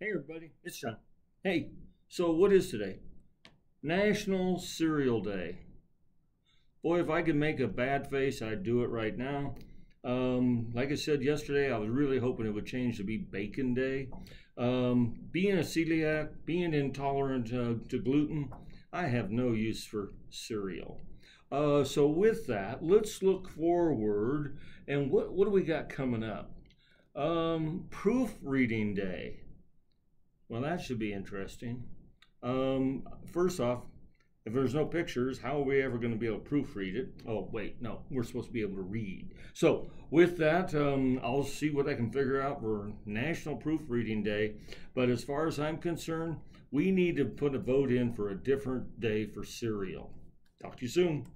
Hey everybody, it's John. Hey, so what is today? National Cereal Day. Boy, if I could make a bad face, I'd do it right now. Um, like I said yesterday, I was really hoping it would change to be Bacon Day. Um, being a celiac, being intolerant uh, to gluten, I have no use for cereal. Uh, so with that, let's look forward and what, what do we got coming up? Um, proofreading day. Well, that should be interesting. Um, first off, if there's no pictures, how are we ever going to be able to proofread it? Oh, wait, no, we're supposed to be able to read. So, with that, um, I'll see what I can figure out for National Proofreading Day. But as far as I'm concerned, we need to put a vote in for a different day for cereal. Talk to you soon.